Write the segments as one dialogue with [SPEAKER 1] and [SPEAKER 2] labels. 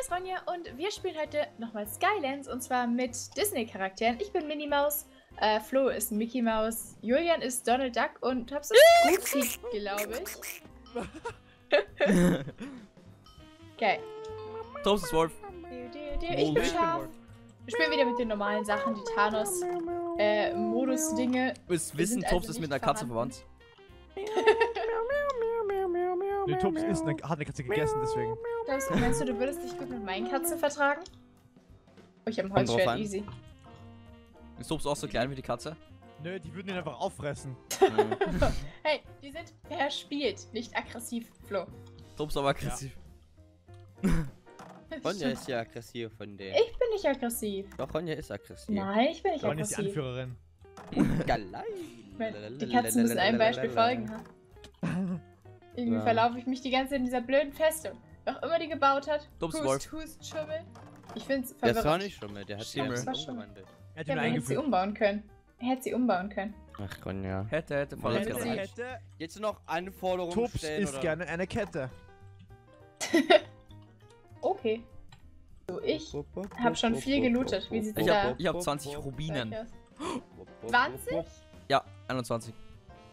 [SPEAKER 1] ist Ronja und wir spielen heute nochmal Skylands und zwar mit Disney-Charakteren. Ich bin Minnie Maus, äh, Flo ist Mickey Maus, Julian ist Donald Duck und Tops ist Goofy, glaube ich. Okay.
[SPEAKER 2] Tops ist Wolf.
[SPEAKER 1] Ich bin scharf. Wir spielen wieder mit den normalen Sachen, die Thanos, äh, Modus-Dinge.
[SPEAKER 2] Willst
[SPEAKER 1] Wir
[SPEAKER 2] wissen, Tops
[SPEAKER 1] also
[SPEAKER 2] ist mit einer Katze
[SPEAKER 1] verwandt.
[SPEAKER 3] Nee, Tops ist eine, hat eine Katze gegessen, deswegen.
[SPEAKER 1] Glaubst du, meinst du, du würdest dich gut mit meinen Katzen vertragen? Oh, ich habe ein Holzschwert, easy.
[SPEAKER 2] Ist Tops auch so klein wie die Katze?
[SPEAKER 3] Nö, die würden ihn einfach auffressen.
[SPEAKER 1] Hey, die sind verspielt, nicht aggressiv, Flo.
[SPEAKER 2] Tops aber aggressiv.
[SPEAKER 4] Ronja ist ja aggressiv von der.
[SPEAKER 1] Ich bin nicht aggressiv.
[SPEAKER 4] Doch, Ronja ist aggressiv.
[SPEAKER 1] Nein, ich bin nicht
[SPEAKER 3] Ronja ist die
[SPEAKER 1] aggressiv.
[SPEAKER 3] Anführerin.
[SPEAKER 1] Mein, Die Katzen müssen einem Beispiel folgen. Ha? Irgendwie
[SPEAKER 4] Ja.
[SPEAKER 1] verlaufe ich mich die ganze Zeit in dieser blöden Festung. Wer auch immer die gebaut hat.
[SPEAKER 2] Dummes
[SPEAKER 1] Hust,
[SPEAKER 2] Wolf.
[SPEAKER 1] Hust, Schummel. Ich find's
[SPEAKER 4] Der ist auch
[SPEAKER 1] verwirrend.
[SPEAKER 4] nicht schon mehr, der hat sie
[SPEAKER 1] Das war
[SPEAKER 4] umgewandelt.
[SPEAKER 3] Er hat
[SPEAKER 1] Ja, hätte sie umbauen können. Er hätte sie umbauen können.
[SPEAKER 4] Ach, Ronja.
[SPEAKER 2] Hätte, hätte, voll
[SPEAKER 4] Hätte,
[SPEAKER 2] das
[SPEAKER 4] hätte. Jetzt noch Anforderungen
[SPEAKER 3] Tops
[SPEAKER 4] stellen, oder?
[SPEAKER 3] gerne eine Kette.
[SPEAKER 1] Okay. So, ich hab schon viel gelootet. Wie sieht's
[SPEAKER 2] Ich
[SPEAKER 1] da
[SPEAKER 2] hab, ich hab 20 Rubinen.
[SPEAKER 1] aus? 20?
[SPEAKER 2] Ja, 21.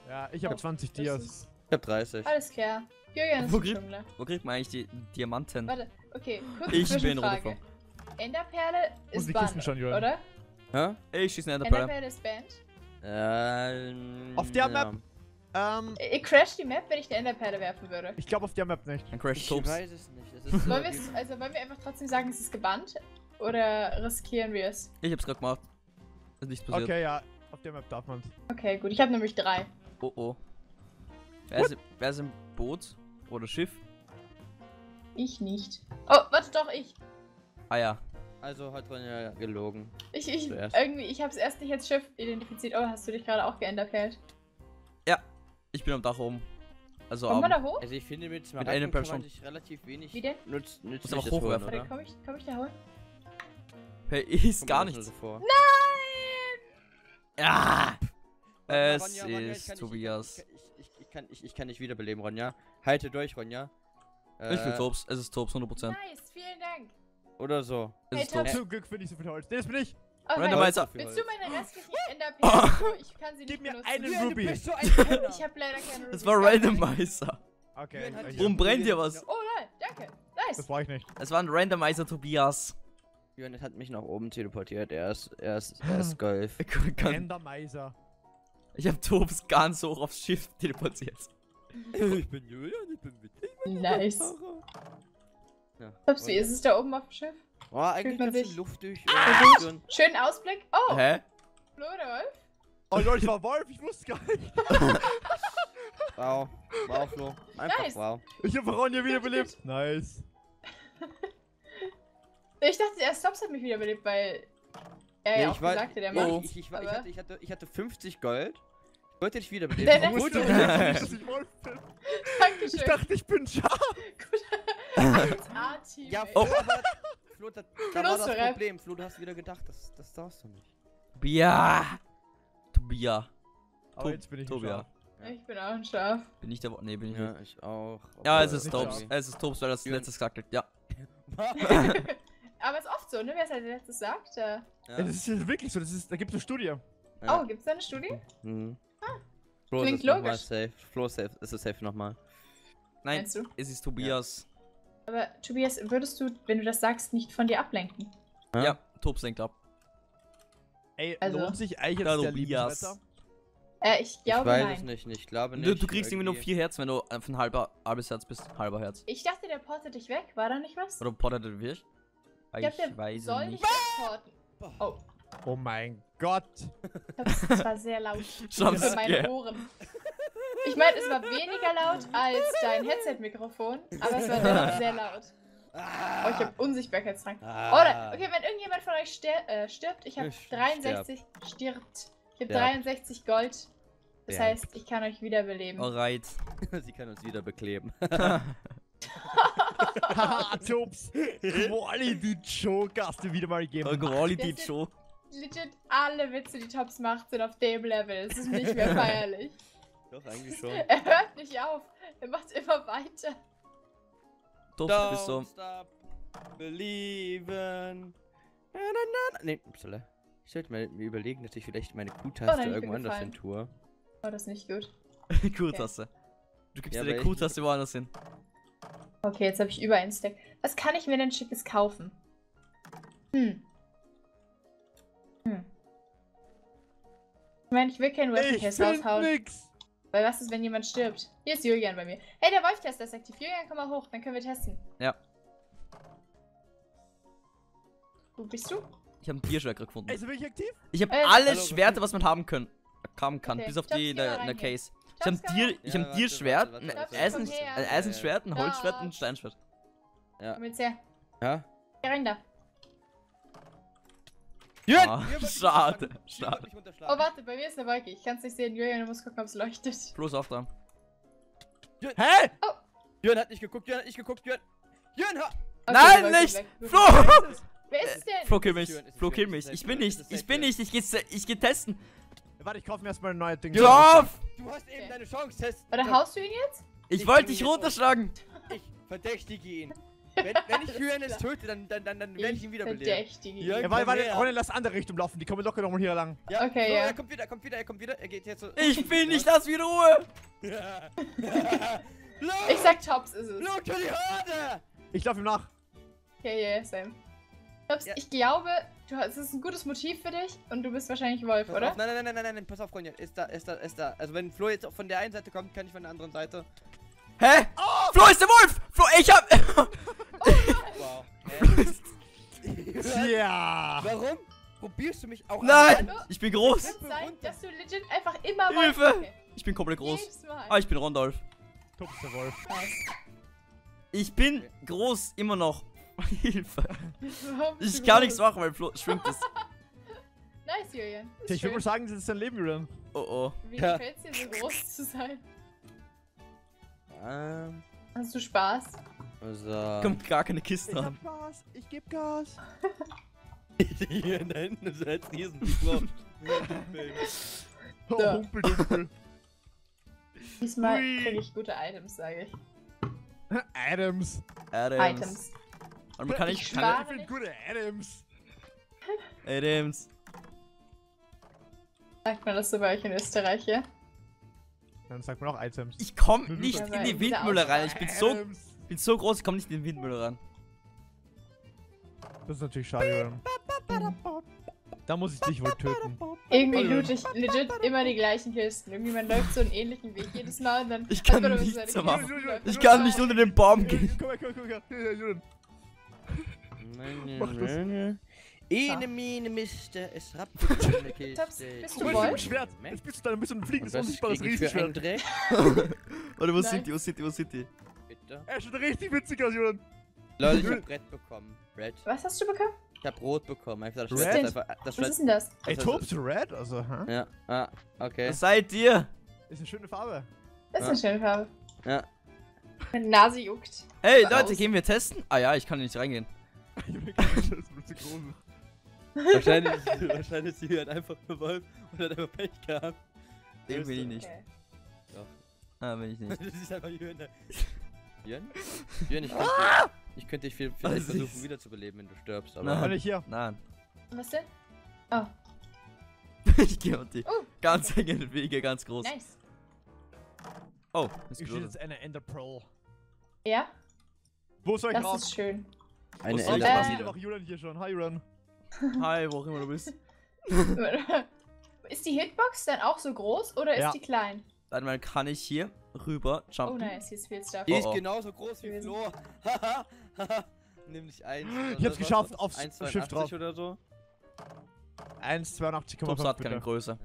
[SPEAKER 3] Ja, ich habe
[SPEAKER 1] Oh,
[SPEAKER 3] 20
[SPEAKER 1] das
[SPEAKER 3] Dias.
[SPEAKER 1] Ist-
[SPEAKER 4] Ich hab 30.
[SPEAKER 1] Alles klar. Julian ist
[SPEAKER 2] Wo krieg-. Wo kriegt man eigentlich die Diamanten?
[SPEAKER 1] Warte, okay, kurze
[SPEAKER 2] Ich bin runtergefallen.
[SPEAKER 1] Enderperle ist
[SPEAKER 3] die
[SPEAKER 1] Bann,
[SPEAKER 3] Kisten schon, Julian.
[SPEAKER 1] oder?
[SPEAKER 4] Hä?
[SPEAKER 2] Ey, ich schieße eine Enderperle.
[SPEAKER 1] Enderperle ist Band.
[SPEAKER 4] Ähm,
[SPEAKER 3] Auf der
[SPEAKER 4] ja.
[SPEAKER 3] Map? Ähm,
[SPEAKER 1] Ich crash die Map, wenn ich eine Enderperle werfen würde.
[SPEAKER 3] ich glaube auf der Map nicht.
[SPEAKER 2] Dann crash
[SPEAKER 4] Ich
[SPEAKER 2] Tops.
[SPEAKER 4] weiß es nicht. Es ist
[SPEAKER 1] Wollen, also wollen wir einfach trotzdem sagen, es ist gebannt? Oder riskieren wir es?
[SPEAKER 2] Ich hab's gerade gemacht. Ist nichts passiert.
[SPEAKER 3] Okay, ja, auf der Map darf man.
[SPEAKER 1] Okay, gut. Ich habe nämlich drei.
[SPEAKER 2] Oh oh. Wer ist, wer ist im Boot? Oder Schiff?
[SPEAKER 1] Ich nicht. Oh, warte doch, ich.
[SPEAKER 2] Ah ja.
[SPEAKER 4] Also hat Ronja gelogen.
[SPEAKER 1] Ich, ich,
[SPEAKER 4] Zuerst.
[SPEAKER 1] irgendwie, ich habe es erst nicht als Schiff identifiziert. Oh, hast du dich gerade auch geenderperlt?
[SPEAKER 2] Ich bin am Dach oben. Also
[SPEAKER 1] Kommt man
[SPEAKER 2] am.
[SPEAKER 1] da hoch?
[SPEAKER 4] Also ich finde mit Smaragden kann
[SPEAKER 2] Person.
[SPEAKER 4] man sich relativ wenig
[SPEAKER 1] Wie denn?
[SPEAKER 4] nützliches
[SPEAKER 2] einfach
[SPEAKER 4] holen,
[SPEAKER 2] hochwerfen.
[SPEAKER 1] Warte,
[SPEAKER 4] oder?
[SPEAKER 1] komm ich, komm ich da hoch?
[SPEAKER 2] Hey, ist
[SPEAKER 4] Kommt
[SPEAKER 2] gar nichts.
[SPEAKER 4] so vor.
[SPEAKER 2] Ja! Es
[SPEAKER 4] Ronja, Ronja,
[SPEAKER 2] ist Tobias.
[SPEAKER 4] Ich, kann, ich, ich kann nicht wiederbeleben, Ronja. Halte durch, Ronja.
[SPEAKER 2] Ich will
[SPEAKER 4] Äh,
[SPEAKER 2] Tops. Es ist Tops, 100%.
[SPEAKER 1] Nice, vielen Dank.
[SPEAKER 4] Oder so.
[SPEAKER 2] Es
[SPEAKER 1] Hey,
[SPEAKER 2] ist
[SPEAKER 1] Tops.
[SPEAKER 3] Zum Glück finde ich so viel Holz. Das bin ich.
[SPEAKER 1] Oh,
[SPEAKER 2] Random
[SPEAKER 1] nice.
[SPEAKER 2] Meister.
[SPEAKER 1] Willst du meine restlichen Enderperlen? Oh, ich kann sie nicht
[SPEAKER 3] Gib mir
[SPEAKER 1] benutzen.
[SPEAKER 4] Julian,
[SPEAKER 3] Ruby.
[SPEAKER 1] Ich habe leider keine
[SPEAKER 2] Das
[SPEAKER 1] Rubies.
[SPEAKER 2] war. Randomizer.
[SPEAKER 3] Okay, äh.
[SPEAKER 2] Warum brennt dir was?
[SPEAKER 1] Oh nein, danke.
[SPEAKER 3] das
[SPEAKER 1] Nice.
[SPEAKER 3] brauche ich nicht.
[SPEAKER 2] Es war ein Randomizer, Tobias.
[SPEAKER 4] Julian hat mich nach oben teleportiert. Er ist, er ist, er ist Golf.
[SPEAKER 3] Endermeiser.
[SPEAKER 2] Ich hab Tops ganz hoch aufs Schiff teleportiert.
[SPEAKER 4] ich bin Julian, ich bin mit dem.
[SPEAKER 1] Nice.
[SPEAKER 4] Ja.
[SPEAKER 1] Ups, wie ist es da oben auf dem Schiff?
[SPEAKER 4] Oh, eigentlich ganz viel Luft durch.
[SPEAKER 1] Ah! Schönen Ausblick. Oh,
[SPEAKER 2] Hä?
[SPEAKER 1] Flo oder Wolf?
[SPEAKER 3] Oh Leute, ich war Wolf, ich wusste gar nicht.
[SPEAKER 4] Wow. Wow, Flo. Einfach
[SPEAKER 1] Nice.
[SPEAKER 4] wow.
[SPEAKER 3] Ich habe Ronja wiederbelebt. Nice.
[SPEAKER 1] Ich dachte erst, Tops hat mich wiederbelebt, weil er
[SPEAKER 4] Nee,
[SPEAKER 1] ja
[SPEAKER 4] ich
[SPEAKER 1] auch
[SPEAKER 4] war-
[SPEAKER 1] gesagt hat, er
[SPEAKER 4] Ja,
[SPEAKER 1] macht.
[SPEAKER 4] ich, ich, war- ich,
[SPEAKER 1] aber-
[SPEAKER 4] hatte, ich, hatte, ich hatte 50 Gold. Ich wollte dich
[SPEAKER 1] Der
[SPEAKER 4] wiederbeleben.
[SPEAKER 1] letzte-
[SPEAKER 3] Ich wusste dass ich Wolf bin. Ich
[SPEAKER 1] Dankeschön.
[SPEAKER 3] dachte, ich bin scharf.
[SPEAKER 1] A-Team.
[SPEAKER 4] Ja. Flo, aber, Flo, da, da war das. Problem. Flo, du hast wieder gedacht, das, das darfst du nicht.
[SPEAKER 2] Tobia. Tobia.
[SPEAKER 3] Aber
[SPEAKER 2] Tob-
[SPEAKER 3] jetzt bin ich
[SPEAKER 2] Tobia.
[SPEAKER 3] scharf.
[SPEAKER 1] Ich bin auch ein Schaf.
[SPEAKER 2] Bin ich der. Nee, bin ich
[SPEAKER 4] Ja,
[SPEAKER 2] nicht.
[SPEAKER 4] ich auch.
[SPEAKER 2] Ja, es ist
[SPEAKER 3] scharf.
[SPEAKER 2] Es ist Tops, weil das letztes gesagt hat. Ja.
[SPEAKER 1] Aber es ist oft so, ne? Wer es als letztes sagt. Äh,
[SPEAKER 3] Ja, das ist ja wirklich so, das ist, da gibt es eine Studie.
[SPEAKER 4] Ja.
[SPEAKER 1] Oh, gibt's da eine Studie?
[SPEAKER 4] Mhm. Flo,
[SPEAKER 1] Klingt logisch.
[SPEAKER 4] safe. Flo, safe. Ist es safe nochmal.
[SPEAKER 2] Nein,
[SPEAKER 1] Meinst du?
[SPEAKER 2] es ist Tobias.
[SPEAKER 1] Aber Tobias, würdest du, wenn du das sagst, nicht von dir ablenken?
[SPEAKER 4] Ja.
[SPEAKER 2] Ja, Tops lenkt ab.
[SPEAKER 3] Ey,
[SPEAKER 1] Also-
[SPEAKER 3] lohnt sich eigentlich jetzt der
[SPEAKER 2] Tobias.
[SPEAKER 1] Äh, ich
[SPEAKER 4] Ich
[SPEAKER 1] glaube
[SPEAKER 4] weiß
[SPEAKER 1] nein.
[SPEAKER 4] es nicht. Ich glaube
[SPEAKER 2] Du,
[SPEAKER 4] nicht.
[SPEAKER 2] du kriegst irgendwie nur
[SPEAKER 4] irgendwie.
[SPEAKER 2] vier Herz, wenn du auf ein halber, halbes Herz bist. Halber Herz.
[SPEAKER 1] Ich dachte, der portet dich weg. War da nicht was?
[SPEAKER 2] Oder pottet er wirklich?
[SPEAKER 1] Ich glaube, der
[SPEAKER 2] weiß
[SPEAKER 1] soll
[SPEAKER 2] nicht.
[SPEAKER 1] nicht wegporten. Oh,
[SPEAKER 3] Oh mein Gott.
[SPEAKER 1] das, war sehr laut.
[SPEAKER 2] Jump
[SPEAKER 1] Für meine
[SPEAKER 2] scare.
[SPEAKER 1] Ohren. Ich meine, es war weniger laut als dein Headset-Mikrofon, aber es war dennoch sehr laut. Oh, ich habe Unsichtbarkeitstrank.
[SPEAKER 4] Ah.
[SPEAKER 1] Oder, okay, wenn irgendjemand von euch ster äh, stirbt, ich habe
[SPEAKER 4] Ich
[SPEAKER 1] 63, stirbt. Ich habe
[SPEAKER 4] Ja.
[SPEAKER 1] 63 Gold. Das
[SPEAKER 4] Ja.
[SPEAKER 1] heißt, ich kann euch wiederbeleben.
[SPEAKER 2] Alright.
[SPEAKER 4] Sie kann uns wieder bekleben.
[SPEAKER 3] Haha, Tops. Quality Joke hast du wieder mal gegeben.
[SPEAKER 2] Quality
[SPEAKER 1] Das ist-
[SPEAKER 2] Show.
[SPEAKER 1] Legit alle Witze, die Tops macht, sind auf dem Level. Es ist nicht mehr feierlich.
[SPEAKER 4] Doch, eigentlich schon.
[SPEAKER 1] Er hört nicht auf. Er macht immer weiter.
[SPEAKER 2] Tops, du bist so.
[SPEAKER 4] stop. Belieben. Na, na, na. Nee, upsala. Ich sollte mal mir überlegen, dass ich vielleicht meine
[SPEAKER 1] Oh,
[SPEAKER 4] Q-Taste
[SPEAKER 1] bin
[SPEAKER 4] irgendwo anders hin tue.
[SPEAKER 1] Oh, das ist nicht gut.
[SPEAKER 2] Q-Taste. Du gibst
[SPEAKER 4] Ja,
[SPEAKER 2] dir die Q-Taste woanders hin.
[SPEAKER 1] Okay, jetzt habe ich über ein Stack. Was kann ich mir denn Schickes kaufen? Hm. Ich meine, ich will keinen
[SPEAKER 3] Ich
[SPEAKER 1] Case raushauen.
[SPEAKER 3] nix.
[SPEAKER 1] Weil was ist, wenn jemand stirbt? Hier ist Julian bei mir. Hey, der Wolf-Tester ist aktiv. Julian, komm mal hoch, dann können wir testen.
[SPEAKER 2] Ja.
[SPEAKER 1] Wo bist du?
[SPEAKER 2] Ich habe ein Bierschwerter gefunden.
[SPEAKER 3] Also bin ich aktiv?
[SPEAKER 2] Ich habe
[SPEAKER 1] Äh,
[SPEAKER 2] alle
[SPEAKER 4] hallo,
[SPEAKER 2] Schwerter, was man haben können. Haben kann,
[SPEAKER 1] Okay,
[SPEAKER 2] bis auf
[SPEAKER 1] Jobs,
[SPEAKER 2] die in der. Case. Ich habe ein Tier, ich
[SPEAKER 4] Ja,
[SPEAKER 2] ein
[SPEAKER 4] warte,
[SPEAKER 2] Tierschwert,
[SPEAKER 4] warte,
[SPEAKER 2] ein
[SPEAKER 4] warte, warte,
[SPEAKER 2] Eisen,
[SPEAKER 1] her.
[SPEAKER 2] ein Eisenschwert, ein
[SPEAKER 1] Ja.
[SPEAKER 2] Holzschwert und ein Steinschwert.
[SPEAKER 1] Komm jetzt her.
[SPEAKER 4] Ja?
[SPEAKER 1] Geh rein da.
[SPEAKER 4] Jürgen! Jürgen mich
[SPEAKER 2] schade.
[SPEAKER 4] Jürgen
[SPEAKER 2] schade.
[SPEAKER 1] Oh, warte, bei mir ist eine Wolke. Ich kann es nicht sehen. Julian, du musst gucken, ob es leuchtet.
[SPEAKER 2] Bloß auf da.
[SPEAKER 3] Hä?
[SPEAKER 4] Jürgen hat nicht geguckt, Jürgen hat nicht geguckt, Jürgen. Jürgen, ha!
[SPEAKER 1] Okay,
[SPEAKER 2] Nein, nicht! Flo!
[SPEAKER 1] Wer ist es denn?
[SPEAKER 2] Flo, kill mich. Flo,
[SPEAKER 4] Jürgen,
[SPEAKER 2] kill mich. Ich
[SPEAKER 4] Jürgen,
[SPEAKER 2] bin nicht, ich bin
[SPEAKER 4] Jürgen.
[SPEAKER 2] nicht. Ich geh, ich geh testen.
[SPEAKER 3] Warte, ich kaufe mir erstmal ein neues Ding.
[SPEAKER 2] Auf!
[SPEAKER 4] Du hast eben
[SPEAKER 1] Okay.
[SPEAKER 4] deine Chance, Test.
[SPEAKER 1] Oder haust du ihn jetzt?
[SPEAKER 2] Ich
[SPEAKER 4] Ich
[SPEAKER 2] wollte dich runterschlagen.
[SPEAKER 4] Ich verdächtige ihn. Wenn, wenn ich jetzt töte, dann, dann, dann, dann werde ich ihn wiederbeleben.
[SPEAKER 1] Verdächtige.
[SPEAKER 4] Ja,
[SPEAKER 3] Ja, warte, warte. Ronny, lass andere Richtung laufen. Die kommen locker nochmal hier lang.
[SPEAKER 4] Ja,
[SPEAKER 1] Okay,
[SPEAKER 4] so,
[SPEAKER 1] ja.
[SPEAKER 4] Er kommt wieder, er kommt wieder, er kommt wieder. Er geht jetzt so.
[SPEAKER 2] Ich bin nicht, lass wieder Ruhe.
[SPEAKER 4] Flo!
[SPEAKER 1] Ich sag Tops ist es.
[SPEAKER 4] Flo, tu die Horde!
[SPEAKER 3] Ich laufe ihm nach.
[SPEAKER 1] Okay, ja, yeah, same. Tops,
[SPEAKER 4] Ja.
[SPEAKER 1] ich glaube, du hast, es ist ein gutes Motiv für dich und du bist wahrscheinlich Wolf,
[SPEAKER 4] Pass
[SPEAKER 1] oder?
[SPEAKER 4] Auf, nein, nein, nein, nein, nein, nein, pass auf, Ronja. Ist da, ist da, ist da. Also wenn Flo jetzt auch von der einen Seite kommt, kann ich von der anderen Seite.
[SPEAKER 2] Hä? Flo ist der Wolf! Flo, ich hab.
[SPEAKER 3] Ja.
[SPEAKER 4] Warum? Probierst du mich auch
[SPEAKER 2] Nein!
[SPEAKER 4] an?
[SPEAKER 2] Ich bin groß.
[SPEAKER 1] Kann es sein, dass du legit einfach immer
[SPEAKER 2] Hilfe!
[SPEAKER 1] Okay.
[SPEAKER 2] Ich bin komplett groß. Ah, ich bin Rondolf.
[SPEAKER 3] Tob ist der Wolf.
[SPEAKER 2] Ich bin groß, immer noch. Hilfe.
[SPEAKER 1] Bist
[SPEAKER 2] Ich
[SPEAKER 1] du
[SPEAKER 2] kann nichts machen, weil Flo schwimmt es.
[SPEAKER 1] Nice, Julian.
[SPEAKER 3] Ich würde mal sagen, das ist dein Leben, Julian.
[SPEAKER 2] Oh oh.
[SPEAKER 1] Wie
[SPEAKER 4] Ja.
[SPEAKER 1] gefällt es dir, so groß zu sein?
[SPEAKER 4] Ähm,
[SPEAKER 1] Hast du Spaß?
[SPEAKER 4] So.
[SPEAKER 2] Kommt gar keine
[SPEAKER 3] Ich
[SPEAKER 2] Kiste
[SPEAKER 3] hab
[SPEAKER 2] an.
[SPEAKER 3] Gas. Ich geb Gas.
[SPEAKER 4] Hier da hinten ist als Riesenflo.
[SPEAKER 3] Oh,
[SPEAKER 1] So.
[SPEAKER 3] Humpeldümpel.
[SPEAKER 1] Diesmal
[SPEAKER 3] Hui.
[SPEAKER 1] kriege ich gute Items, sage ich.
[SPEAKER 3] Adams.
[SPEAKER 2] Adams.
[SPEAKER 1] Items.
[SPEAKER 2] Und man kann
[SPEAKER 1] Ich
[SPEAKER 2] nicht.
[SPEAKER 1] schwör-
[SPEAKER 2] Kann,
[SPEAKER 3] Ich finde gute Adams.
[SPEAKER 2] Adams.
[SPEAKER 1] Sagt man das so bei euch in Österreich, ja?
[SPEAKER 3] Dann sagt man auch Items.
[SPEAKER 2] Ich komm
[SPEAKER 3] Ja,
[SPEAKER 2] nicht in die Windmühle rein. Ich bin so,
[SPEAKER 3] Adams.
[SPEAKER 2] bin so groß, ich komm nicht in die Windmühle ran.
[SPEAKER 3] Das ist natürlich schade. Da muss ich dich wohl töten.
[SPEAKER 1] Irgendwie loot ich legit immer die gleichen Kisten. Irgendwie man läuft so einen ähnlichen Weg jedes Mal und dann.
[SPEAKER 2] Ich kann
[SPEAKER 1] man
[SPEAKER 2] nichts
[SPEAKER 1] so
[SPEAKER 2] machen. Ich kann nicht unter den Baum gehen.
[SPEAKER 3] Komm her, komm her, komm her. Hier, hier, Julian. Mach das.
[SPEAKER 4] Ene Mine Mister, es rappt eine Kiste.
[SPEAKER 1] Tops, bist
[SPEAKER 3] Du
[SPEAKER 1] Wolf?
[SPEAKER 3] Schwert. Jetzt bist du da, bist du ein fliegendes, unsichtbares
[SPEAKER 4] ich
[SPEAKER 3] Riesenschwert.
[SPEAKER 2] Oder wo sind die, wo sind die, wo sind die?
[SPEAKER 4] Bitte.
[SPEAKER 3] Er schaut richtig witzig aus, Julian.
[SPEAKER 4] Lol, ich hab Brett bekommen. Red.
[SPEAKER 1] Was hast du bekommen?
[SPEAKER 4] Ich hab Rot bekommen. Einfach das
[SPEAKER 3] Red?
[SPEAKER 4] Einfach. Das
[SPEAKER 1] Was
[SPEAKER 4] Schwert.
[SPEAKER 1] ist denn das?
[SPEAKER 3] Ey, Tobs Red, also, hä?
[SPEAKER 4] Ja, ah, okay.
[SPEAKER 2] Was seid ihr?
[SPEAKER 3] Ist eine schöne Farbe.
[SPEAKER 1] Das ist
[SPEAKER 4] Ja.
[SPEAKER 1] eine schöne Farbe.
[SPEAKER 4] Ja.
[SPEAKER 1] Meine Nase juckt.
[SPEAKER 2] Hey Leute,
[SPEAKER 1] aus.
[SPEAKER 2] gehen wir testen? Ah ja, ich kann nicht reingehen.
[SPEAKER 3] Das ist zu groß.
[SPEAKER 4] wahrscheinlich, wahrscheinlich ist sie halt einfach nur Wolf und hat einfach Pech gehabt.
[SPEAKER 2] Den bin ich nicht.
[SPEAKER 1] Okay.
[SPEAKER 2] Ah, bin ich nicht.
[SPEAKER 4] Das ist einfach Jürgen. Jürgen? Jürgen, ich könnte, ich könnte dich viel- vielleicht
[SPEAKER 2] Was
[SPEAKER 4] versuchen
[SPEAKER 2] ist?
[SPEAKER 4] wiederzubeleben, wenn du stirbst,
[SPEAKER 2] Nein.
[SPEAKER 4] aber.
[SPEAKER 3] Kann ich hier?
[SPEAKER 2] Nein.
[SPEAKER 1] Was denn? Oh,
[SPEAKER 2] ich gehe auf die
[SPEAKER 1] Oh.
[SPEAKER 2] ganz engen Wege, ganz groß.
[SPEAKER 1] nice.
[SPEAKER 2] Oh, ist
[SPEAKER 3] Ich jetzt eine Ender Pearl.
[SPEAKER 1] Ja,
[SPEAKER 3] Wo soll ich
[SPEAKER 1] das
[SPEAKER 3] raus?
[SPEAKER 1] ist schön.
[SPEAKER 4] Eine
[SPEAKER 2] Wo soll
[SPEAKER 3] Ich sehe einfach Julian hier schon. Hi, Julian.
[SPEAKER 2] Hi, wo auch immer du bist.
[SPEAKER 1] ist die Hitbox dann auch so groß oder ist
[SPEAKER 3] Ja.
[SPEAKER 1] die klein?
[SPEAKER 2] Warte mal, kann ich hier rüber
[SPEAKER 1] Oh
[SPEAKER 2] jumpen?
[SPEAKER 1] nice, hier ist viel Stuff.
[SPEAKER 4] Die
[SPEAKER 2] Oh,
[SPEAKER 4] ist
[SPEAKER 2] oh.
[SPEAKER 4] genauso groß wie. Flo. Haha, haha. Nämlich eins.
[SPEAKER 3] Ich hab's geschafft, aufs Schiff drauf.
[SPEAKER 4] oder so.
[SPEAKER 3] 1,82,5
[SPEAKER 2] Tops hat keine. Größe.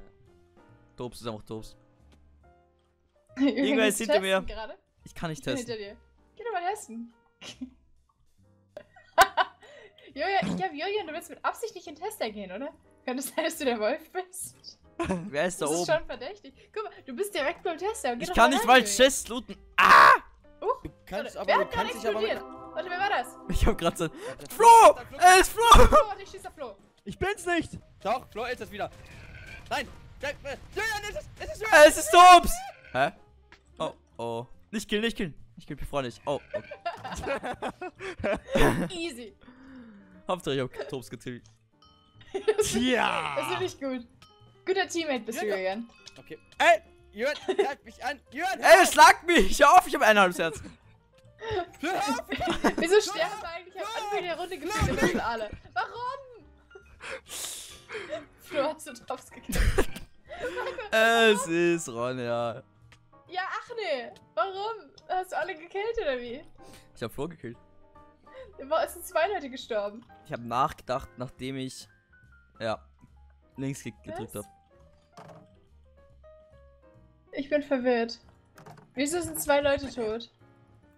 [SPEAKER 2] Tops ist einfach Tops.
[SPEAKER 1] Irgendwer
[SPEAKER 2] Irgendwer ist hinter mir.
[SPEAKER 1] Gerade?
[SPEAKER 2] Ich kann nicht
[SPEAKER 1] Ich bin
[SPEAKER 2] testen.
[SPEAKER 1] hinter dir. Geh doch mal testen. Julian, ich glaube, Julian, du willst mit Absicht nicht in den Tester gehen, oder? Könnte es sein, dass du der Wolf bist?
[SPEAKER 2] Wer ist da
[SPEAKER 1] Das ist
[SPEAKER 2] oben?
[SPEAKER 1] schon verdächtig. Guck mal, du bist direkt beim Tester. Geh
[SPEAKER 2] Ich
[SPEAKER 1] doch
[SPEAKER 2] kann
[SPEAKER 1] mal
[SPEAKER 2] nicht mal
[SPEAKER 1] Julian.
[SPEAKER 2] Chest looten. Ah!
[SPEAKER 1] Uh,
[SPEAKER 4] Du kannst aber,
[SPEAKER 1] wer
[SPEAKER 4] du
[SPEAKER 1] hat gerade
[SPEAKER 4] kannst dich aber mit.
[SPEAKER 1] explodiert? Warte, wer war das?
[SPEAKER 2] Ich hab grad so.
[SPEAKER 4] Das
[SPEAKER 2] Flo!
[SPEAKER 4] das Flo-
[SPEAKER 2] Er ist Flo!
[SPEAKER 1] Warte, ich schieß auf Flo.
[SPEAKER 3] Ich bin's nicht!
[SPEAKER 4] Doch, Flo ist es wieder. Nein! Äh, Julian, es ist, es ist
[SPEAKER 2] Es ist Tops! Hä? Oh, oh. Nicht killen, nicht killen. Ich kill mich freundlich. Oh, okay.
[SPEAKER 1] Easy.
[SPEAKER 2] Hauptsache ich hab Tops getilgt.
[SPEAKER 1] Das
[SPEAKER 3] Tja!
[SPEAKER 1] finde ich gut. Guter Teammate bist du, Julian.
[SPEAKER 4] Okay. Ey, Jürgen, greif mich an. Jürgen,
[SPEAKER 2] Ey, schlag mich! Hör auf, ich hab ein halbes Herz.
[SPEAKER 4] hör auf!
[SPEAKER 1] Wieso sterben wir eigentlich am Anfang der Runde gefühlt schon alle? Warum? Flo, hast du Tops gekillt?
[SPEAKER 2] Es ist Ronja.
[SPEAKER 1] Ja, ach nee. Warum? Hast du alle gekillt oder wie?
[SPEAKER 2] Ich hab Flo gekillt.
[SPEAKER 1] Es sind zwei Leute gestorben.
[SPEAKER 2] Ich hab nachgedacht, nachdem ich. Ja. Linksklick gedrückt
[SPEAKER 1] Was?
[SPEAKER 2] hab.
[SPEAKER 1] Ich bin verwirrt. Wieso sind zwei Leute tot?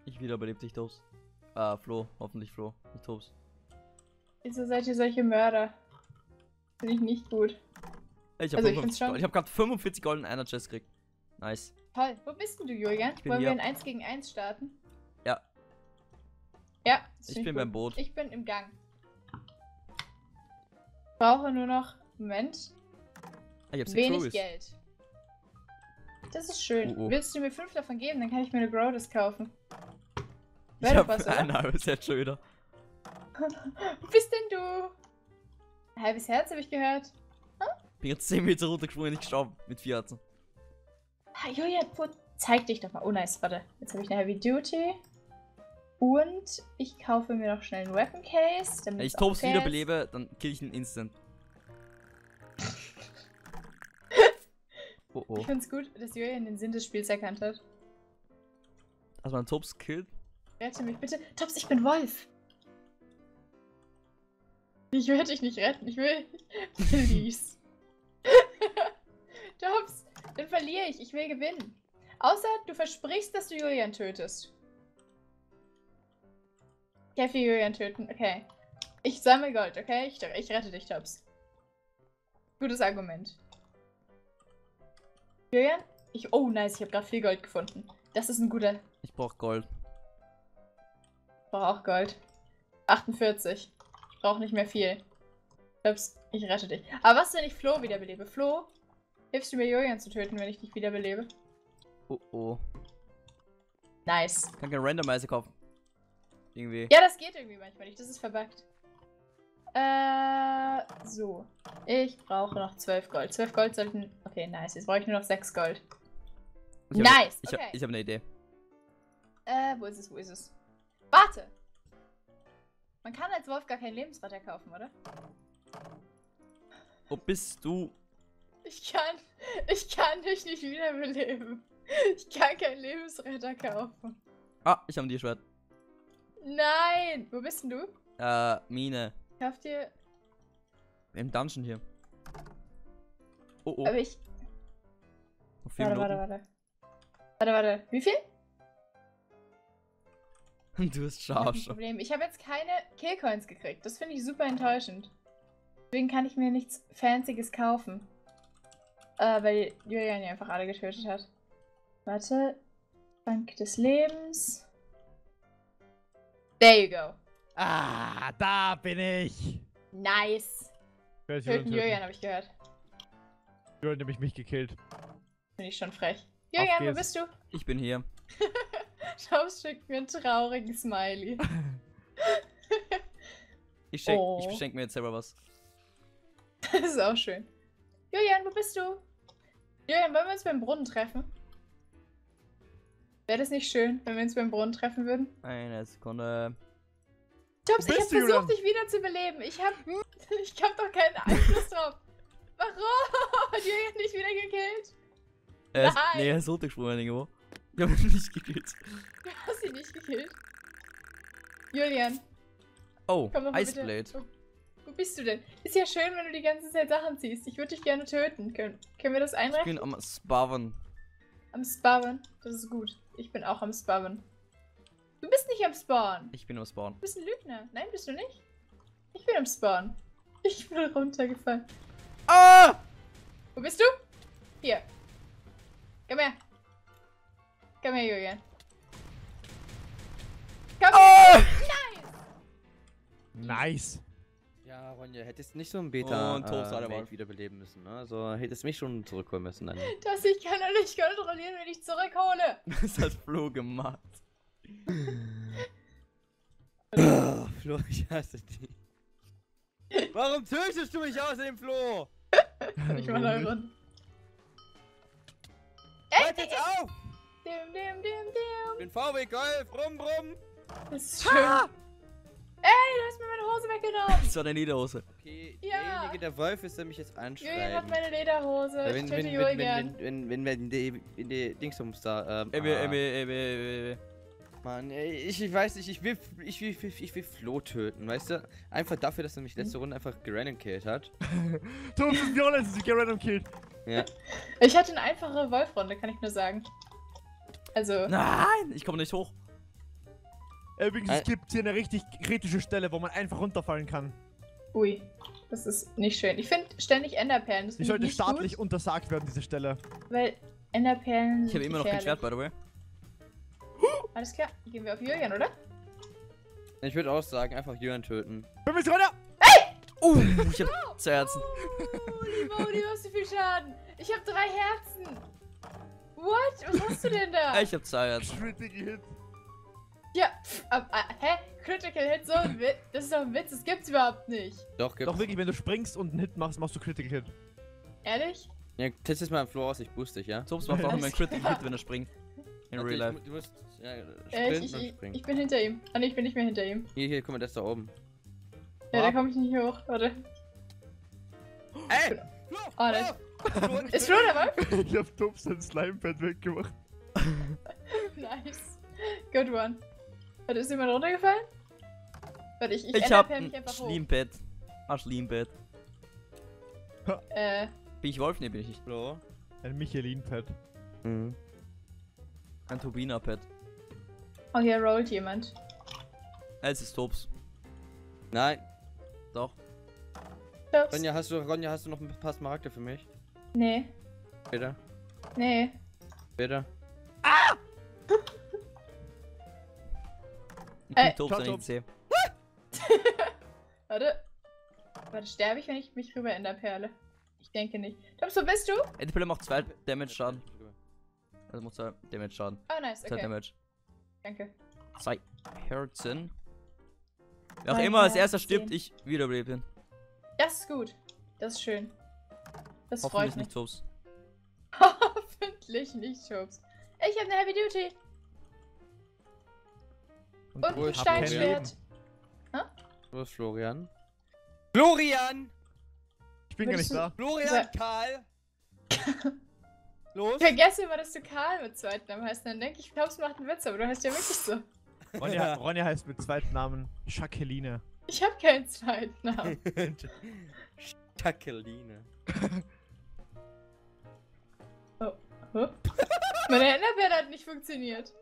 [SPEAKER 2] Ich wiederbelebt dich, Tops. Ah, Flo. Hoffentlich Flo. Nicht Tops.
[SPEAKER 1] Wieso seid ihr solche Mörder? Finde ich nicht gut.
[SPEAKER 2] Ich hab,
[SPEAKER 1] Also ich
[SPEAKER 2] 55
[SPEAKER 1] find's schon-
[SPEAKER 2] Gold. ich hab grad 45 Gold in einer Chest gekriegt. Nice.
[SPEAKER 1] Toll. Wo bist denn du, Julian? Wollen wir
[SPEAKER 2] hier.
[SPEAKER 1] ein 1 gegen 1 starten?
[SPEAKER 2] Ja.
[SPEAKER 1] Ja.
[SPEAKER 2] Ich bin
[SPEAKER 1] gut.
[SPEAKER 2] beim Boot.
[SPEAKER 1] Ich bin im Gang. Brauche nur noch. Moment.
[SPEAKER 2] Ich hab
[SPEAKER 1] Wenig
[SPEAKER 2] Rubies.
[SPEAKER 1] Geld. Das ist schön.
[SPEAKER 2] Oh, oh.
[SPEAKER 1] Willst du mir fünf davon geben? Dann kann ich mir eine Growdis kaufen.
[SPEAKER 2] Ich
[SPEAKER 1] Wäre
[SPEAKER 2] hab
[SPEAKER 1] doch was,
[SPEAKER 2] halbes Herz schon wieder.
[SPEAKER 1] Wo bist denn du? Ein halbes Herz habe ich gehört.
[SPEAKER 2] Bin jetzt 10 Meter runtergesprungen, nicht gestorben. Mit 4 Herzen.
[SPEAKER 1] Ah, Julian, wo, zeig dich doch mal. Oh, nice, warte. Jetzt habe ich eine Heavy Duty. Und ich kaufe mir noch schnell ein Weapon Case.
[SPEAKER 2] Wenn ich
[SPEAKER 1] ist.
[SPEAKER 2] wiederbelebe, dann kill ich ihn instant. Oh oh.
[SPEAKER 1] Ich find's gut, dass Julian den Sinn des Spiels erkannt hat.
[SPEAKER 2] Also man Tops killt.
[SPEAKER 1] Rette mich bitte. Tops, ich bin Wolf. Ich werde dich nicht retten. Ich will. Please. Tops, dann verliere ich. Ich will gewinnen. Außer du versprichst, dass du Julian tötest. Ich Julian töten. Okay. Ich sammle Gold, okay? Ich, ich rette dich, Tops. Gutes Argument. Julian? Ich, oh, nice. Ich habe gerade viel Gold gefunden. Das ist ein guter.
[SPEAKER 2] Ich brauch Gold.
[SPEAKER 1] Ich brauche auch Gold. 48. Ich brauche nicht mehr viel. Ups, ich rette dich. Aber was, wenn ich Flo wiederbelebe? Flo, hilfst du mir Julian zu töten, wenn ich dich wiederbelebe?
[SPEAKER 2] Oh oh.
[SPEAKER 1] Nice.
[SPEAKER 2] Kann kein Randomizer kaufen. Irgendwie.
[SPEAKER 1] Ja, das geht irgendwie manchmal nicht. Das ist verbuggt. Äh, so. Ich brauche noch 12 Gold. 12 Gold sollten... Okay, nice. Jetzt brauche ich nur noch 6 Gold.
[SPEAKER 2] Ich hab-
[SPEAKER 1] nice,
[SPEAKER 2] Ich,
[SPEAKER 1] okay.
[SPEAKER 2] hab, ich hab eine Idee.
[SPEAKER 1] Äh, wo ist es, wo ist es? Warte! Man kann als Wolf gar keinen Lebensretter kaufen, oder?
[SPEAKER 2] Wo bist du?
[SPEAKER 1] Ich kann, ich kann dich nicht wiederbeleben. Ich kann keinen Lebensretter kaufen.
[SPEAKER 2] Ah, ich hab ein Schwert.
[SPEAKER 1] Nein! Wo bist denn du?
[SPEAKER 2] Äh, Mine.
[SPEAKER 1] Kauf dir.
[SPEAKER 2] Im Dungeon hier. Oh oh.
[SPEAKER 1] Aber ich. Warte, warte, warte. Warte, warte. Wie viel?
[SPEAKER 2] Du hast
[SPEAKER 1] Ich hab
[SPEAKER 2] scharf schon.
[SPEAKER 1] Problem. Ich habe jetzt keine Killcoins gekriegt. Das finde ich super enttäuschend. Deswegen kann ich mir nichts Fancyes kaufen. Äh, weil Julian ja einfach alle getötet hat. Warte. Bank des Lebens. There you go.
[SPEAKER 3] Ah, da bin ich!
[SPEAKER 1] Nice.
[SPEAKER 3] Ist
[SPEAKER 1] Töten Julian, habe ich gehört.
[SPEAKER 3] Julian hat nämlich mich gekillt.
[SPEAKER 1] Finde ich schon frech. Julian, wo bist du?
[SPEAKER 2] Ich bin hier.
[SPEAKER 1] Schaus schickt mir einen traurigen Smiley.
[SPEAKER 2] Ich schenk,
[SPEAKER 1] Oh.
[SPEAKER 2] ich schenk mir jetzt selber was.
[SPEAKER 1] Das ist auch schön. Julian, wo bist du? Julian, wollen wir uns beim Brunnen treffen? Wäre das nicht schön, wenn wir uns beim Brunnen treffen würden?
[SPEAKER 2] Eine Sekunde.
[SPEAKER 1] Tops,
[SPEAKER 3] Wo
[SPEAKER 1] ich habe
[SPEAKER 3] du,
[SPEAKER 1] versucht, dich wieder zu beleben. Ich habe ich hab doch keinen Einfluss drauf. Warum? Hat Julian nicht wieder gekillt?
[SPEAKER 2] Er ist,
[SPEAKER 1] Nein.
[SPEAKER 2] nee, er ist runtergesprungen irgendwo. Ich hab ihn nicht gekillt.
[SPEAKER 1] Du hast ihn nicht gekillt. Julian,
[SPEAKER 2] Oh, Iceblade.
[SPEAKER 1] Wo, wo bist du denn? Ist ja schön, wenn du die ganze Zeit Sachen ziehst. Ich würde dich gerne töten. Können, können wir das
[SPEAKER 2] Ich
[SPEAKER 1] einrechnen?
[SPEAKER 2] bin am Spavern.
[SPEAKER 1] Am Spawnen. Das ist gut. Ich bin auch am Spawnen. Du bist nicht am Spawn.
[SPEAKER 2] Ich bin am Spawn.
[SPEAKER 1] Du bist ein Lügner. Nein, bist du nicht? Ich bin am Spawn. Ich bin runtergefallen.
[SPEAKER 2] Ah!
[SPEAKER 1] Wo bist du? Hier. Komm her. Komm her, Julian. Komm
[SPEAKER 2] Ah!
[SPEAKER 3] Nice!
[SPEAKER 4] Ja, Ronja, hättest nicht so ein Beta
[SPEAKER 2] Und
[SPEAKER 4] äh, Mate wiederbeleben müssen, ne? Also hättest mich schon zurückholen müssen dann.
[SPEAKER 1] Das ich kann doch nicht kontrollieren, wenn ich zurückhole.
[SPEAKER 2] Das hat Flo gemacht.
[SPEAKER 4] Flo, ich hasse dich. Warum tötest du mich außerdem, Flo?
[SPEAKER 1] Ich mach neue Runde.
[SPEAKER 4] Hört jetzt auf!
[SPEAKER 1] Dim, dim, dim,
[SPEAKER 4] Ich bin VW Golf, rum, rum.
[SPEAKER 1] dim. Das ist schön. Ey, du hast mir meine Hose weggenommen.
[SPEAKER 2] Das war deine Lederhose.
[SPEAKER 4] Okay,
[SPEAKER 1] Ja.
[SPEAKER 4] derjenige, der Wolf ist, der mich jetzt
[SPEAKER 1] Julian hat meine Lederhose.
[SPEAKER 4] Ja,
[SPEAKER 1] Ich
[SPEAKER 4] wenn,
[SPEAKER 1] töte
[SPEAKER 4] wenn, wenn,
[SPEAKER 1] Julian.
[SPEAKER 4] wenn, wenn, wenn, wenn, die, wenn die Dingsums da, ähm,
[SPEAKER 2] Ebe,
[SPEAKER 4] ah,
[SPEAKER 2] ebe, ebe, ebe.
[SPEAKER 4] Mann, ey, ich, ich weiß nicht, ich will, ich will, ich will, ich will Flo töten, weißt du? Einfach dafür, dass er mich letzte Runde einfach gerandom killt hat.
[SPEAKER 3] Tobi ist die Rolle, sie get random killed.
[SPEAKER 4] Ja.
[SPEAKER 1] Ich hatte eine einfache Wolfrunde, kann ich nur sagen. Also,
[SPEAKER 2] Nein, ich komme nicht hoch.
[SPEAKER 3] Übrigens,
[SPEAKER 4] Äh.
[SPEAKER 3] es gibt hier eine richtig kritische Stelle, wo man einfach runterfallen kann.
[SPEAKER 1] ui. Das ist nicht schön. Ich finde ständig Enderperlen. Das
[SPEAKER 3] Die
[SPEAKER 1] ich
[SPEAKER 3] sollte
[SPEAKER 1] nicht
[SPEAKER 3] staatlich
[SPEAKER 1] gut,
[SPEAKER 3] untersagt werden, diese Stelle.
[SPEAKER 1] weil Enderperlen
[SPEAKER 2] Ich habe immer noch kein. Schwert, by the way.
[SPEAKER 1] Alles klar, gehen wir auf Julian, oder?
[SPEAKER 4] Ich würde auch sagen, einfach Jürgen töten.
[SPEAKER 3] Fünf ist runter!
[SPEAKER 2] Uh, ich hab zwei Herzen.
[SPEAKER 1] Holy moly, du hast so viel Schaden. Ich habe drei Herzen. What? Was hast du denn da?
[SPEAKER 2] Ich hab zwei Herzen.
[SPEAKER 3] Critical Hit.
[SPEAKER 1] Ja, pff, ab, ah, hä? Critical Hit, so ein Witz? Das ist doch ein Witz, das gibt's überhaupt nicht.
[SPEAKER 4] Doch, gibt's.
[SPEAKER 3] Doch wirklich, wenn du springst und einen Hit machst, machst du Critical Hit.
[SPEAKER 1] Ehrlich?
[SPEAKER 4] Ja, test es mal am Flo aus, ich boost dich, ja?
[SPEAKER 2] Tops macht auch immer einen Critical. Hit, wenn er springt. In
[SPEAKER 4] Okay,
[SPEAKER 2] real life.
[SPEAKER 4] Du, du musst, ja,
[SPEAKER 1] Äh, ich, ich, ich bin hinter ihm. Ah, nee, ich bin nicht mehr hinter ihm.
[SPEAKER 4] Hier, hier, guck mal, der ist da oben.
[SPEAKER 1] Ja, da komme ich nicht hoch. Warte.
[SPEAKER 4] Ey!
[SPEAKER 1] Oh, das-
[SPEAKER 4] Flo!
[SPEAKER 1] Ist Flo der Wolf?
[SPEAKER 3] Ich hab Tobi sein Slimepad weggemacht.
[SPEAKER 1] nice. Good one. Warte, ist jemand runtergefallen? Warte, ich, ich,
[SPEAKER 2] Ich hab ein
[SPEAKER 1] mich einfach hoch.
[SPEAKER 2] Schliembett. Ein Schliembett.
[SPEAKER 1] Äh,
[SPEAKER 2] Bin ich Wolf? Nee, bin ich nicht.
[SPEAKER 4] Flo?
[SPEAKER 3] Ein Michelin-Pad.
[SPEAKER 4] Mhm.
[SPEAKER 2] Ein Turbiner-Pad.
[SPEAKER 1] oh, hier rollt jemand.
[SPEAKER 2] Es ist Tops.
[SPEAKER 4] Nein.
[SPEAKER 2] Doch.
[SPEAKER 1] Ups.
[SPEAKER 4] Ronja, hast du, Ronja, hast du noch ein paar Smaragde für mich?
[SPEAKER 1] Nee,
[SPEAKER 4] Bitte?
[SPEAKER 1] nee.
[SPEAKER 4] Bitte?
[SPEAKER 2] Ich
[SPEAKER 1] Äh,
[SPEAKER 2] bin Tops,
[SPEAKER 3] Tops.
[SPEAKER 2] sehe.
[SPEAKER 1] Warte. Warte, sterbe ich, wenn ich mich rüber enderperle? Ich denke nicht. Tops, wo bist du?
[SPEAKER 2] Endpille macht zwei Damage Schaden. Also macht zwei Damage Schaden.
[SPEAKER 1] Oh, nice,
[SPEAKER 2] Zwei
[SPEAKER 1] okay.
[SPEAKER 2] Damage.
[SPEAKER 1] Danke.
[SPEAKER 2] Zwei Herzen. Wer auch immer als erster stirbt, ich wiederbelebe ihn.
[SPEAKER 1] Das ist gut. Das ist schön. Das freut
[SPEAKER 2] Hoffentlich
[SPEAKER 1] mich.
[SPEAKER 2] nicht Tops.
[SPEAKER 1] Hoffentlich nicht, Tops. Ich habe eine Heavy Duty. Und
[SPEAKER 4] Wo
[SPEAKER 1] ein Steinschwert.
[SPEAKER 4] Wo ist Florian? Florian!
[SPEAKER 3] Ich bin gar nicht da.
[SPEAKER 4] Florian, Karl! Los!
[SPEAKER 1] Ich vergesse immer, dass du Karl mit zweiten Namen heißt. Dann denke ich, Tops macht einen Witz, aber du heißt ja wirklich so.
[SPEAKER 3] Ronja, Ronja heißt mit zweiten Namen Jacqueline.
[SPEAKER 1] Ich habe keinen zweiten Namen.
[SPEAKER 4] Jacqueline.
[SPEAKER 1] Huh? Meine Enderperle hat nicht funktioniert.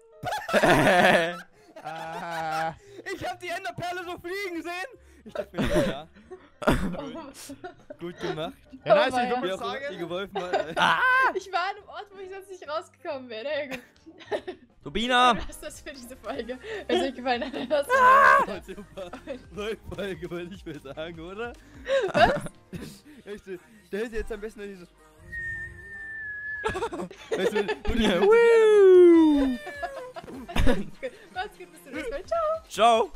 [SPEAKER 3] Ah,
[SPEAKER 4] Ich hab die Enderperle so fliegen sehen! Ich dachte mir, ja,
[SPEAKER 1] Oh,
[SPEAKER 4] gut gemacht.
[SPEAKER 3] ja, nice,
[SPEAKER 1] mein
[SPEAKER 3] ich würde sagen.
[SPEAKER 4] die geholfen hat.
[SPEAKER 1] ich war an einem Ort, wo ich sonst nicht rausgekommen wäre. Na ja, gut.
[SPEAKER 2] Turbina!
[SPEAKER 1] Du hast das für diese Folge. Wenn es euch gefallen hat, dann lasst
[SPEAKER 4] Voll super. Neue Folge, wollte ich mal sagen, oder?
[SPEAKER 1] Was?
[SPEAKER 4] Du, stell dir jetzt am besten in dieses. Weißt du, du
[SPEAKER 2] Ja,
[SPEAKER 1] gut, bis zum nächsten Mal. Ciao.
[SPEAKER 2] Ciao!